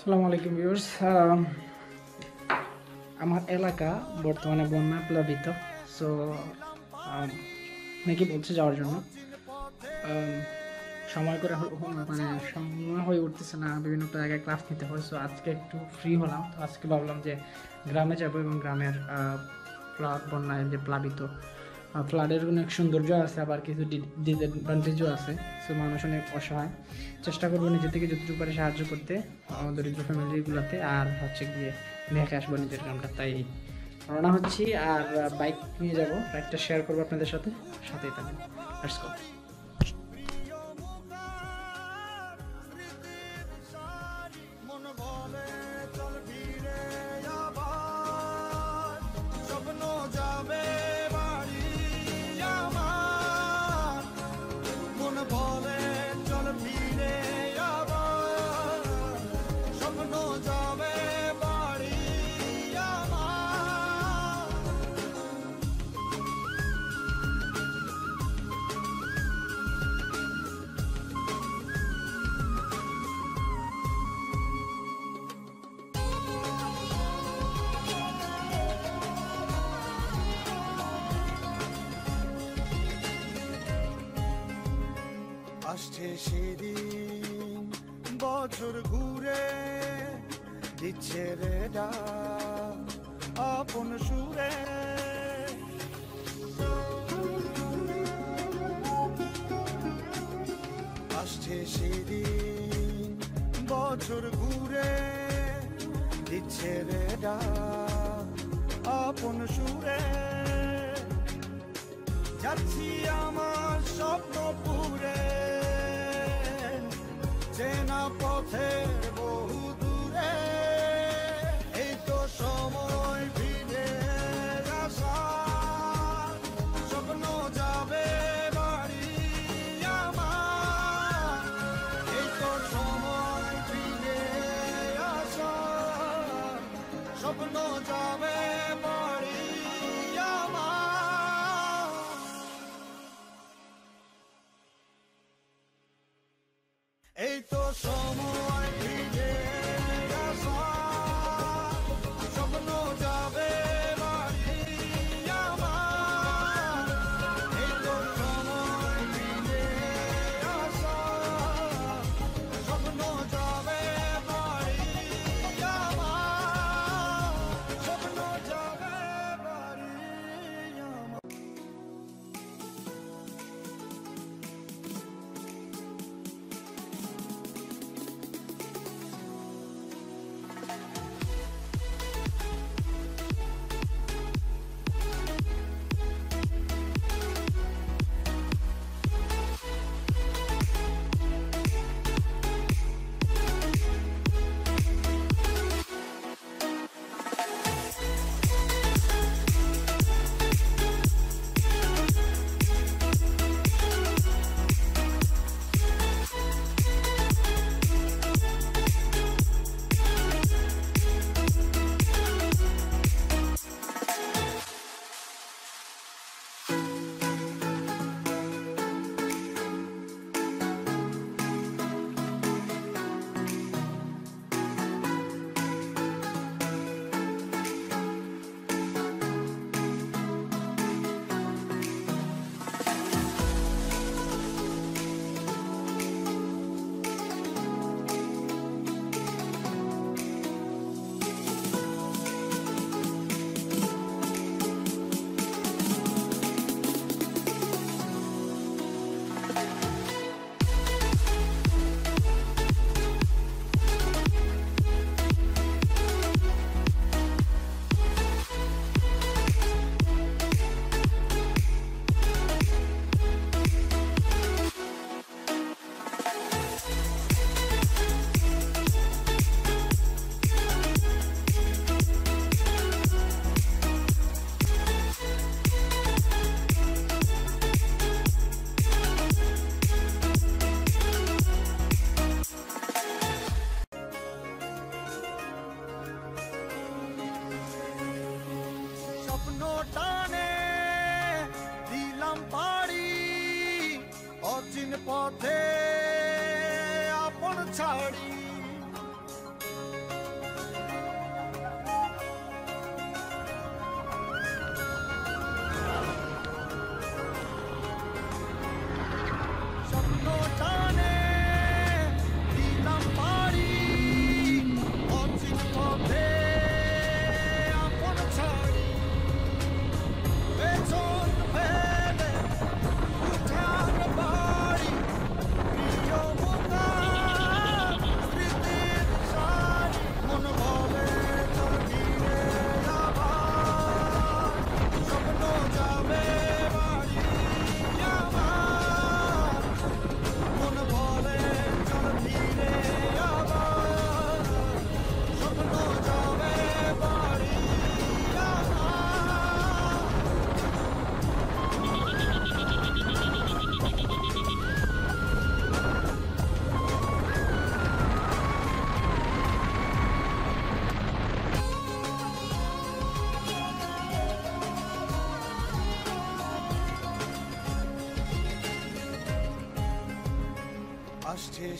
আসসালামু আলাইকুম ভিউয়ার্স। আমার এলাকা বর্তমানে বন্যা প্লাবিত সো অনেকে বলছে যাওয়ার জন্য। সময় করে মানে সময় হয়ে উঠতেছে না, বিভিন্ন জায়গায় ক্লাস নিতে হয় সো আজকে একটু ফ্রি হলাম। তো আজকে ভাবলাম যে গ্রামে যাব এবং গ্রামের বন্যায় যে প্লাবিত ফ্লাডের অনেক সৌন্দর্য আছে, আবার কিছু ডিসঅ্যাডভান্টেজও আছে। সো মানুষ অনেক অসহায়। চেষ্টা করব নিজে থেকে যতটুকু পারে সাহায্য করতে দরিদ্র ফ্যামিলিগুলোতে আর হচ্ছে গিয়ে দেখে আসব নিজের গ্রামটা তাই রওনা হচ্ছি, আর বাইক নিয়ে যাব। বাইকটা শেয়ার করব আপনাদের সাথে, সাথেই থাকবেন আসছে সেদিন, বছর ঘুরে দিচ্ছে রে আপন সুরে। আসছে সেদিন, বছর ঘুরে দিচ্ছে রে আপন সুরে। যাচ্ছি আমার স্বপ্ন Hey.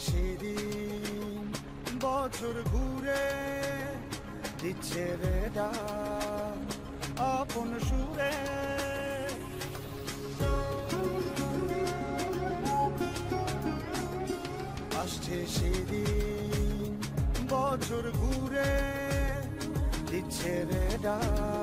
সেদিন বছর ঘুরে দিচ্ছে রে ডাক আপন সুরে। আসছে সেদিন বছর ঘুরে দিচ্ছে রে ডাক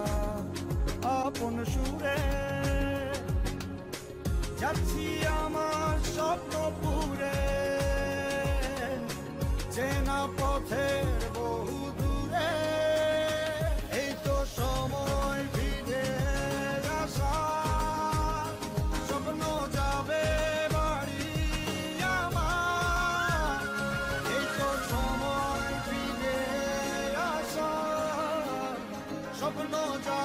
I'm not job.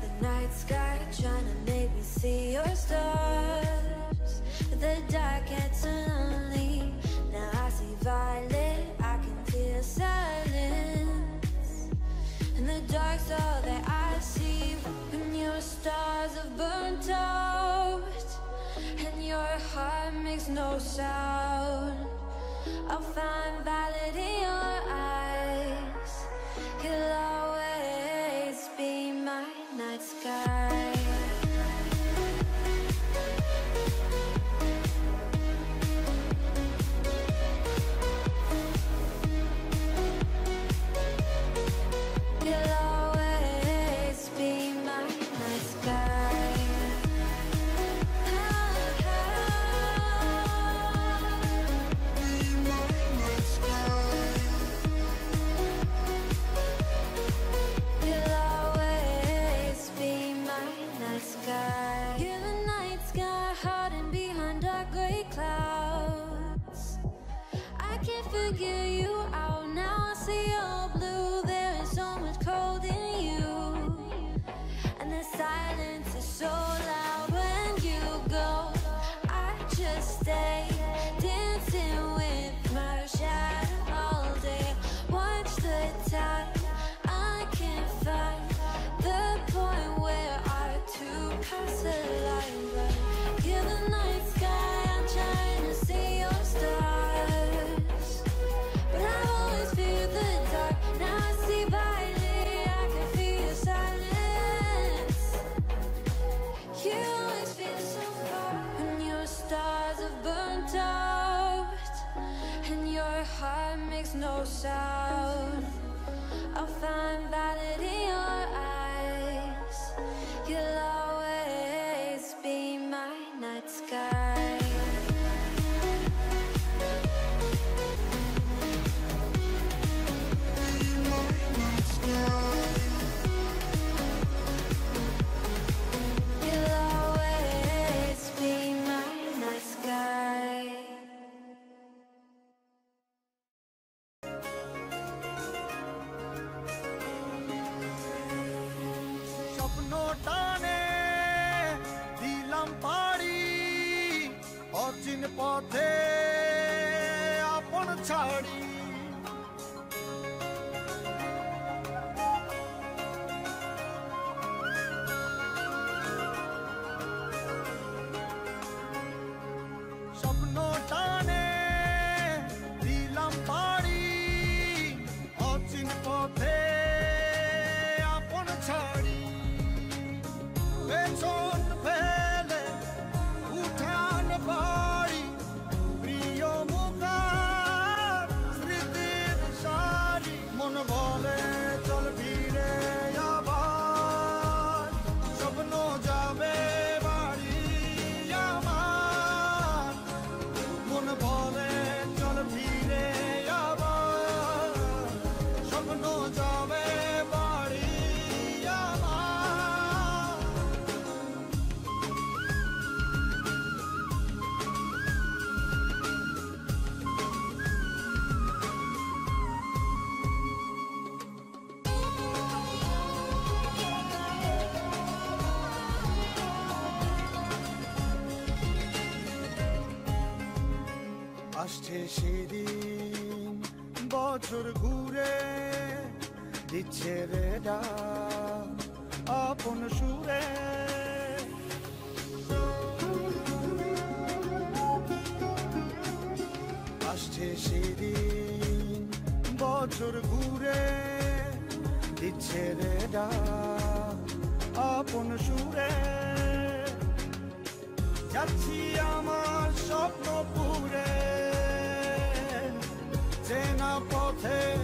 the night sky Trying to make me see your stars. The dark gets lonely Now I see violet I can feel silence. And the dark's all that I see When your stars have burnt out And your heart makes no sound. I'll find violet আসছে সেদিন বছর ঘুরে দিচ্ছে আপন সুরে। আসছে সেদিন বছর ঘুরে দিচ্ছে আপন সুরে। যাচ্ছি আমার স্বপ্ন পুরে। চেনা পথের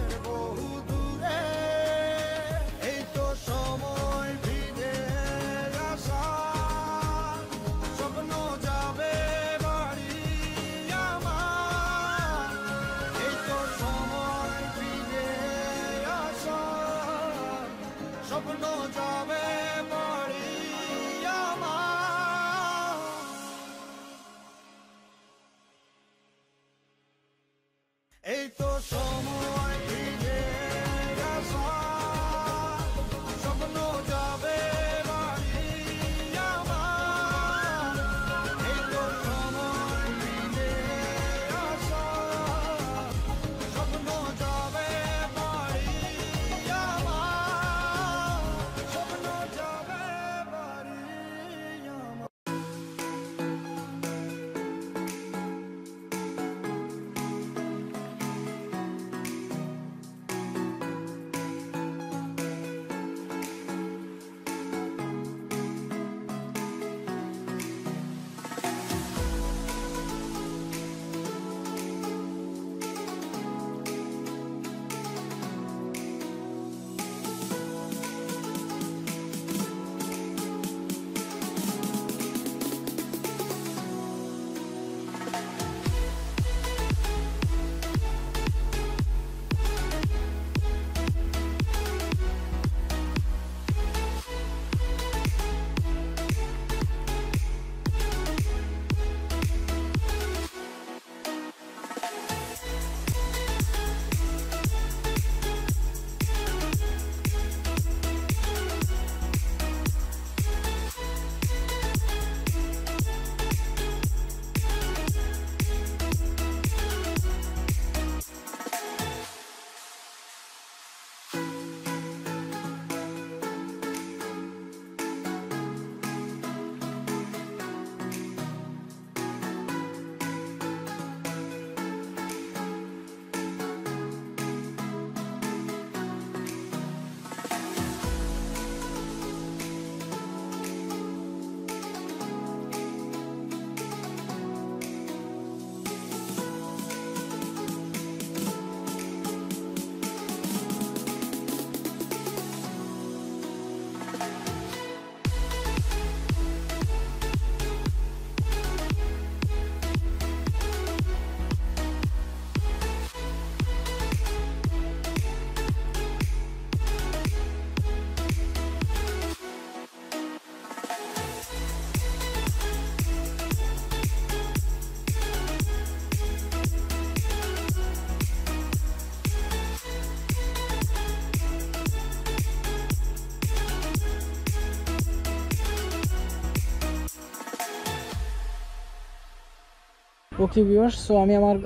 ওকে বিবাস সো আমি আমার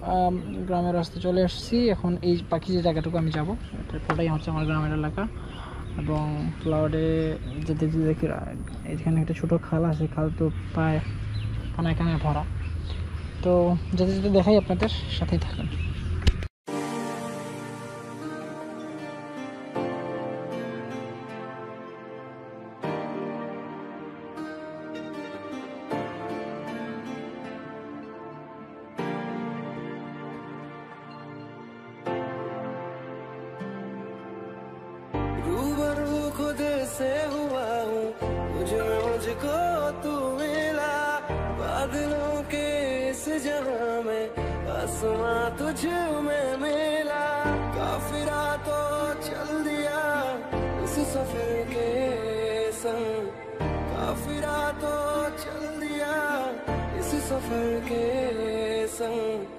গ্রামের রাস্তা চলে আসছি। এখন এই পাখি যে জায়গাটুকু আমি যাব পুরোটাই হচ্ছে আমার গ্রামের এলাকা। এবং ক্লাউডে যেতে যেতে দেখি এখানে একটা ছোটো খাল আছে, খাল তো প্রায় এখানে ভরা। তো যেতে যেতে দেখাই আপনাদের, সাথেই থাকেন। तू मिला बादलों के इस जहाँ में, आसमां तुझ में मिला। काफिरा तो चल दिया इस सफ़र के संग। काफिरा तो चल दिया इस सफ़र के संग।